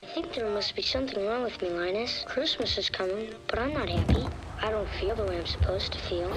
I think there must be something wrong with me, Linus. Christmas is coming, but I'm not happy. I don't feel the way I'm supposed to feel.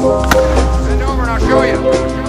Bend over and I'll show you.